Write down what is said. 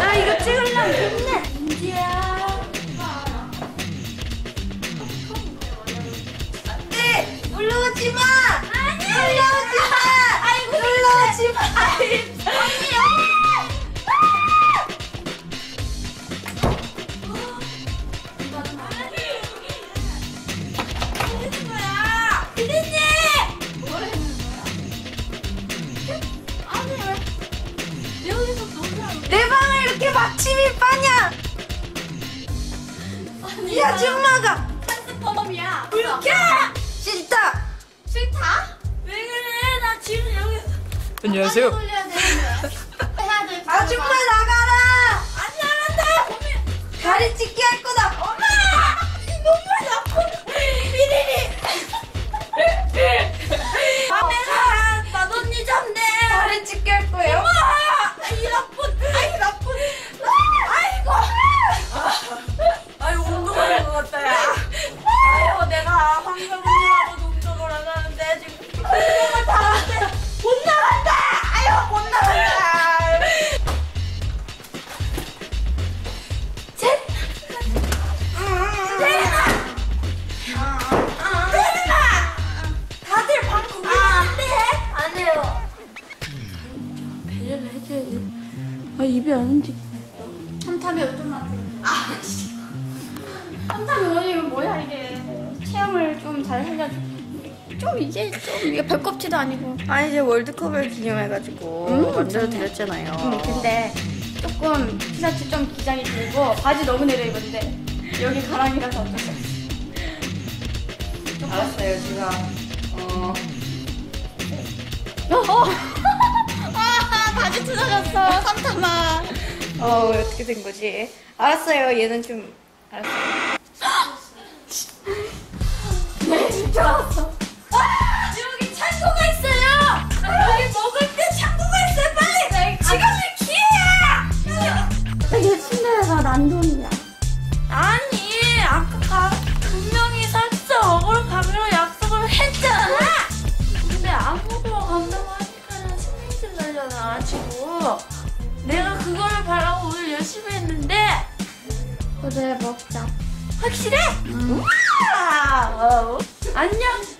아, 이거 찍으려면 힘내. 인지야. 안돼. 네, 올라오지 마. 아니. 올라오지 마. 아이고. 올라오지 마. 이렇게 막 침입하냐? 이 아줌마가 트랜스포럼이야. 야! 싫다. 싫다? 왜 그래? 나 지금 여기 안녕하세요. 아줌마 나가라. 안 나간다. 다리 찢게 입이 안 움직. 한탐이 요즘만. 아 씨. 한탐이 오늘 뭐야 이게 체험을 좀 잘 살려줘. 좀 이제 좀 이게 별껍질도 아니고. 아니 이제 월드컵을 기념해가지고 음, 만들어 드렸잖아요. 음, 근데 조금 티셔츠 좀 기장이 길고 바지 너무 내려 입었는데 여기 가랑이라서 어쩔 수 없어. 알았어요 제가 어 어. 어, 왜 어떻게 된 거지? 알았어요. 얘는 좀 알았어요. 열심히 했는데. 그래 먹자. 확실해? 어. 안녕.